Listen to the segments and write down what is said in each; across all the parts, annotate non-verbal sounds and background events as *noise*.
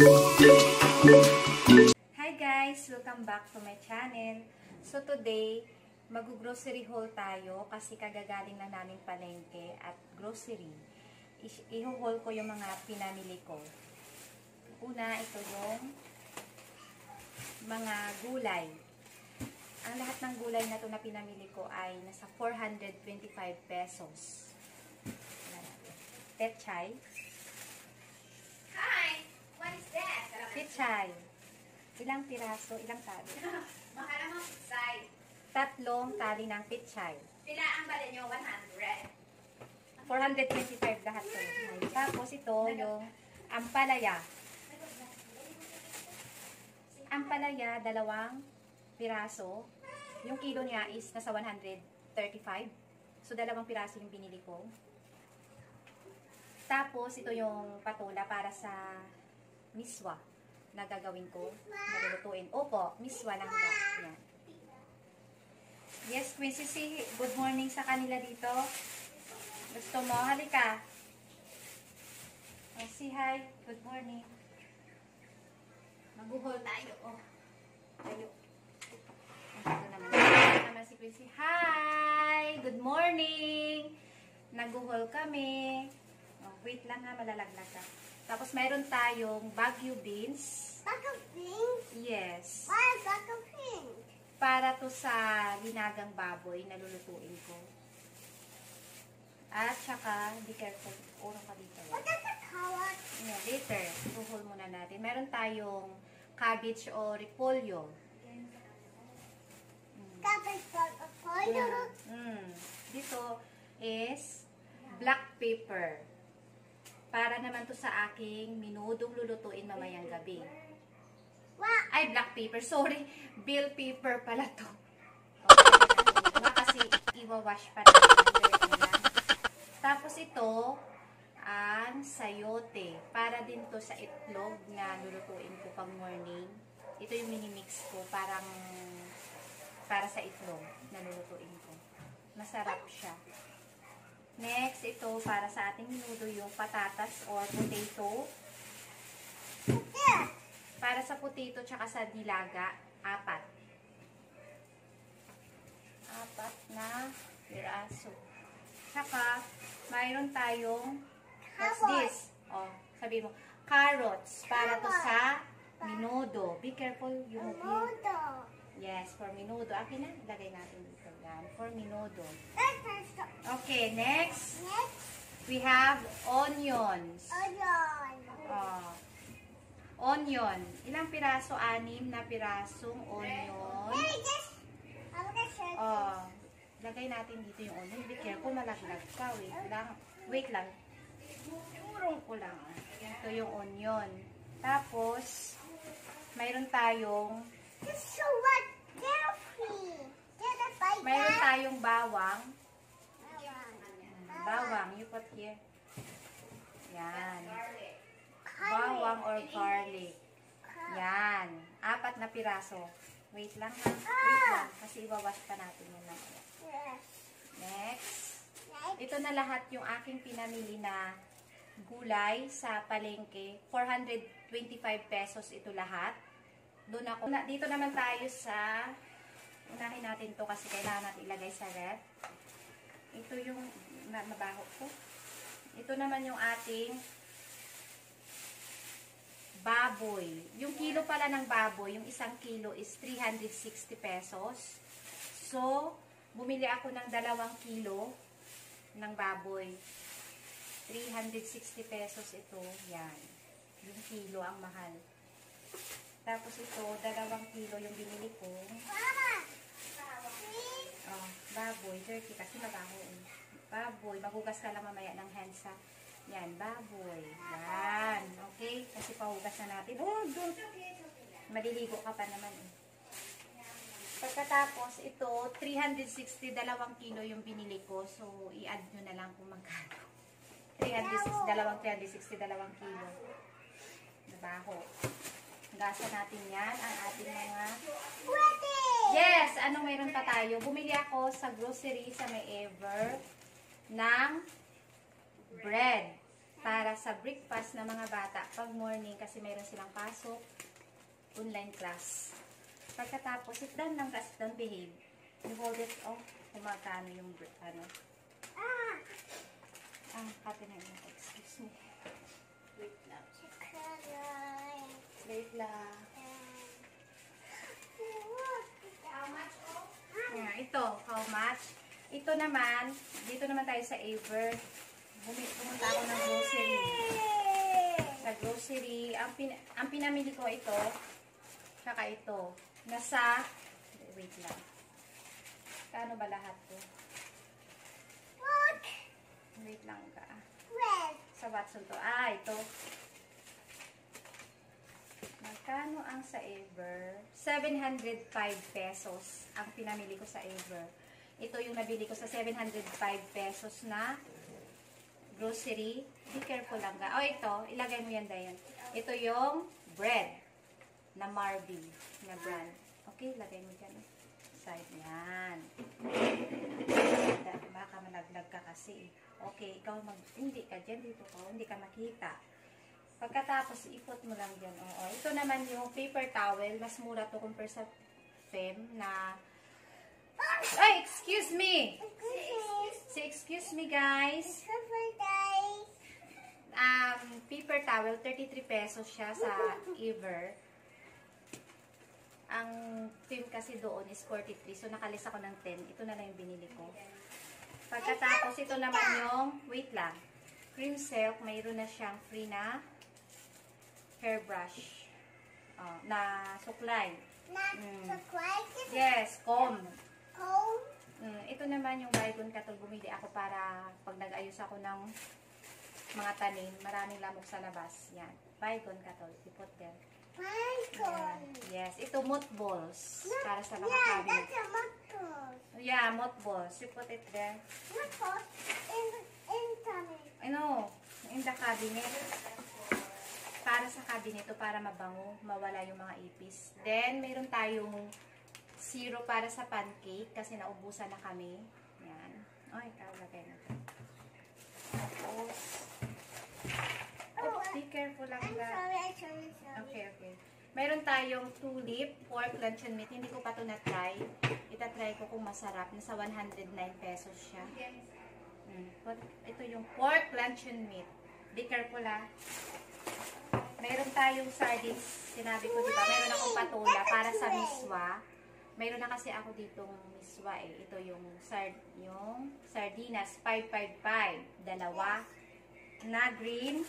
Hi guys! Welcome back to my channel. So today, mag-grocery haul tayo kasi kagagaling na namin palengke at grocery. I-haul ko yung mga pinamili ko. Una, ito yung mga gulay. Ang lahat ng gulay na to na pinamili ko ay nasa 425 pesos. Natin. Petchay. Petchay. Ilang piraso, ilang tali? Baka naman side. Tatlong tali ng petchay. Pila ang bala nyo? 100. 425 lahat to. Tapos ito yung ampalaya. Ampalaya, dalawang piraso. Yung kilo niya is nasa 135. So, dalawang piraso yung binili ko. Tapos, ito yung patula para sa miswa na gagawin ko. Nalulutuin. Opo, miswa lang ba? Yan. Yes, Quincy, say good morning sa kanila dito. Gusto mo? Halika. Oh, say hi. Good morning. Maguhol tayo. Oh. Tayo. Ito naman. Si. Hi! Good morning! Naguhol kami. Oh, wait lang ha, malalaglag ka. Tapos mayroon tayong Baguio beans. Bag of pink? Yes. Why bag of pink? Para to sa linagang baboy na lulutuin ko. At saka, be careful. Urong ka dito. What is the color? Yeah, later, tuhol muna natin. Meron tayong cabbage o repolyo. Cabbage bag of Yeah. Mm. Dito is black pepper. Para naman to sa aking minudong lulutuin mamayang gabi. Ay, black pepper. Sorry. Bill pepper pala to. *laughs* Okay, kasi iwawash pa lang. Tapos ito, ang sayote. Para din to sa itlog na lulutuin ko pang morning. Ito yung minimix ko. Parang para sa itlog na lulutuin ko. Masarap siya. Next, ito para sa ating minudo yung patatas or potato. Para sa potato tsaka sa dilaga, apat. Apat na piraso. Tsaka, mayroon tayong, what's this? Oh, sabi mo, carrots. Para to sa minudo. Be careful, you. Modo. Yes, for minudo. Akin na, ilagay natin dito. Yan, for minudo. Okay, next, next we have onions. onion. Oh. Onion. Ilang piraso? Anim na pirasong onion. Hey, you. Oh. Lagay natin dito yung onion. Be careful, malaglag ka. Wait lang. Wait lang. Turong ko lang. Ito yung onion. Tapos, mayroon tayong, so what? Mayroon tayong bawang. Bawang, you put here. Yan. Bawang or garlic. Yan. Apat na piraso. Wait lang ha. Wait lang. Kasi iwawash pa natin yun. Next. Ito na lahat yung aking pinamili na gulay sa palengke. 425 pesos ito lahat. Doon ako. Dito naman tayo sa unahin natin to kasi kailangan natin ilagay sa ref. Ito yung mabaho ko. Ito naman yung ating baboy. Yung kilo pala ng baboy, yung isang kilo is 360 pesos. So, bumili ako ng dalawang kilo ng baboy. 360 pesos ito. Yan. Yung kilo ang mahal. Tapos ito, dalawang kilo yung binili ko. Mama. Oh, baboy. Dirty kasi mabaho. eh. Baboy. Magugas ka lang mamaya ng hands ha. Yan, baboy. Yan. Okay? Kasi pahugas na natin. Oh, good. Maliligo ka pa naman eh. Pagkatapos, ito, 360, dalawang kilo yung binili ko. So, i-add nyo na lang kung magkano. 360, dalawang 360, dalawang kilo. Nabaho. Gasa natin yan, ang ating. Anong mayroon pa tayo? Bumili ako sa grocery sa may Ever ng bread. para sa breakfast ng mga bata pag morning kasi meron silang pasok, online class. Pagkatapos, sit down lang kasi don't behave. You hold it off kung magkano yung break, ano. Ah, Ah, copy na yun. Excuse me. Wait lang. Wait lang. How much oh? Yeah, ito, how much? Ito naman, dito naman tayo sa Aver. Pumunta ako ng grocery. Sa grocery, ang, pin ang pinamili ko ito, tsaka ito, nasa, wait lang. Kano ba lahat? Look, Wait lang ka. red. Sa Watson to. Ah, ito. Magkano ang sa Aver? 705 pesos ang pinamili ko sa Aver. Ito yung nabili ko sa 705 pesos na grocery. Be careful lang ka. Oh, ito. Ilagay mo yan, Dayan. Ito yung bread na Marby na brand. Okay, lagay mo dyan. Side yan. Baka malaglag ka kasi. Okay, ikaw mag... Hindi ka dyan. Dito ko. Hindi ka makita. Pagkatapos, ipot mo lang dyan. Oo. Ito naman yung paper towel. Mas mura to compare sa Fem na... Ay, excuse me! Say excuse me, guys. Um, paper towel, 33 pesos siya sa *laughs* Ever. Ang film kasi doon is 43. So, nakalis ako ng 10. Ito na lang yung binili ko. Pagkatapos, ito naman yung, wait lang, cream silk. Mayroon na siyang free na hairbrush. Oh, na suklay. Yes, comb. Mm, ito naman yung baygon katol bumili ako para pag nag-ayos ako ng mga tanim, maraming lamok sa labas. Yan. Baygon katol. Ipot there. Yan. Yes. Ito mothballs. Para sa mga Yeah, cabinet. that's a motor. Yeah, mothballs. You put it there. Motor in internet. I know. In the cabinet. Para sa cabinet to para mabango, mawala yung mga ipis. Then, mayroon tayong syrup para sa pancake kasi naubusan na kami. Yan. Ay, ikaw, lagay na to. Tapos, oh, be careful lang I'm sorry, I'm sorry, sorry. Okay, okay. Mayroon tayong tulip, pork luncheon meat. Hindi ko pa ito na-try. Itatry ko kung masarap. Nasa 109 pesos siya. Mm. Ito yung pork luncheon meat. Be careful ah. Mayroon tayong sardines. Sinabi ko, di ba? Mayroon akong patula para sa miswa. Mayroon na kasi ako ditong miswa eh. Ito yung, sard yung sardinas. 555. Dalawa. Na green.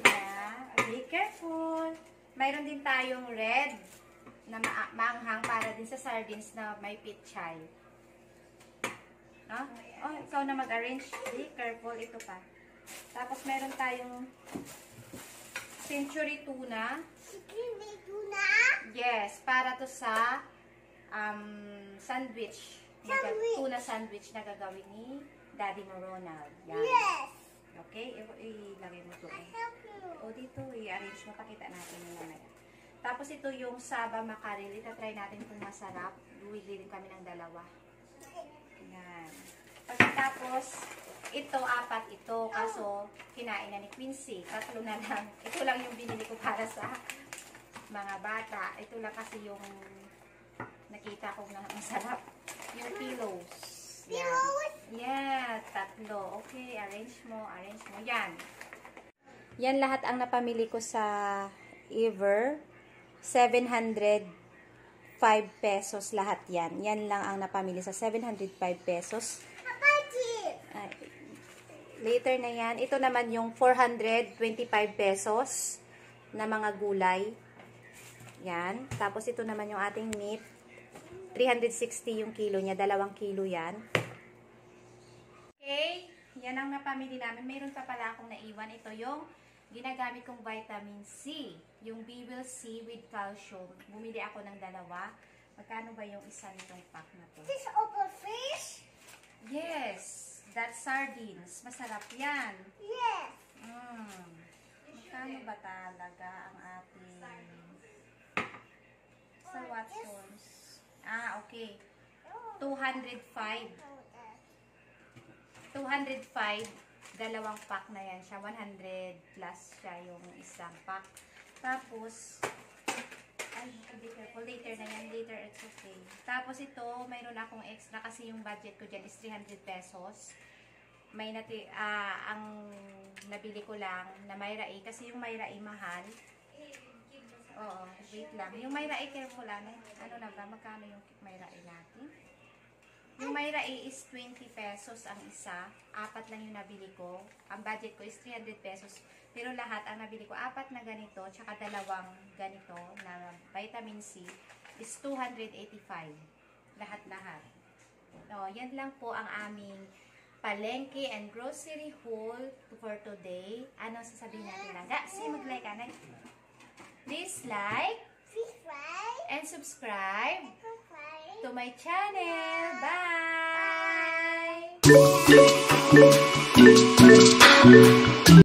Yeah, be careful. Mayroon din tayong red na ma maanghang para din sa sardines na may pitchay. No? Oh, ikaw na mag-arrange. Be careful. Ito pa. Tapos meron tayong century tuna. May tuna. Yes, para to sa um, sandwich. Sandwich. Tuna sandwich na gagawin ni Daddy mo Ronald. Yan. Yes. Okay, ilagay mo doon. I help you. O dito, i-arrange mo. Pakita natin yung mamaya. Tapos ito yung Saba Makaril. Itatry natin kung masarap. Bumili din kami ng dalawa. Yan. Pagkatapos, ito, apat ito. Kaso, kinain na ni Quincy. Tatlo na lang. *laughs* Ito lang yung binili ko para sa mga bata. Ito lang kasi yung nakita ko na masarap. Yung pillows. Yan. Yeah, tatlo. Okay, arrange mo, arrange mo. Yan. Yan lahat ang napamili ko sa Ever. 705 pesos lahat yan. Yan lang ang napamili sa 705 pesos. Later na yan. Ito naman yung 425 pesos na mga gulay. Yan. Tapos ito naman yung ating meat. 360 yung kilo niya. Dalawang kilo yan. Okay. Yan ang napamili namin. Mayroon pa pala akong naiwan. Ito yung ginagamit kong vitamin C. Yung B will C with calcium. Bumili ako ng dalawa. Magkano ba yung isa nitong pack na to? This is open fish? Yes, that's sardines. Masarap yan. Yes. Mm. Magkano ba talaga ang ating sa Watsons? Ah, okay. 205. 205 dalawang pack na yan siya. 100 plus siya yung isang pack. Tapos, ay, be careful. Later na yan. Later, it's okay. Tapos ito, mayroon akong extra kasi yung budget ko dyan is 300 pesos. May nati, ah, ang nabili ko lang na Myra A. Kasi yung Myra A mahal. Oo, wait lang. Yung Myra A, careful lang. eh. Ano na ba? Magkano yung Myra A natin? Yung Myra A is 20 pesos ang isa. Apat lang yung nabili ko. Ang budget ko is 300 pesos. Pero lahat, ang nabili ko, apat na ganito, tsaka dalawang ganito na vitamin C is 285. Lahat-lahat. No, yan lang po ang aming palengke and grocery haul for today. Ano sasabihin natin lang? Ga, si mag-like ka na. Please like Subscribe. and subscribe Subscribe. to my channel. Bye!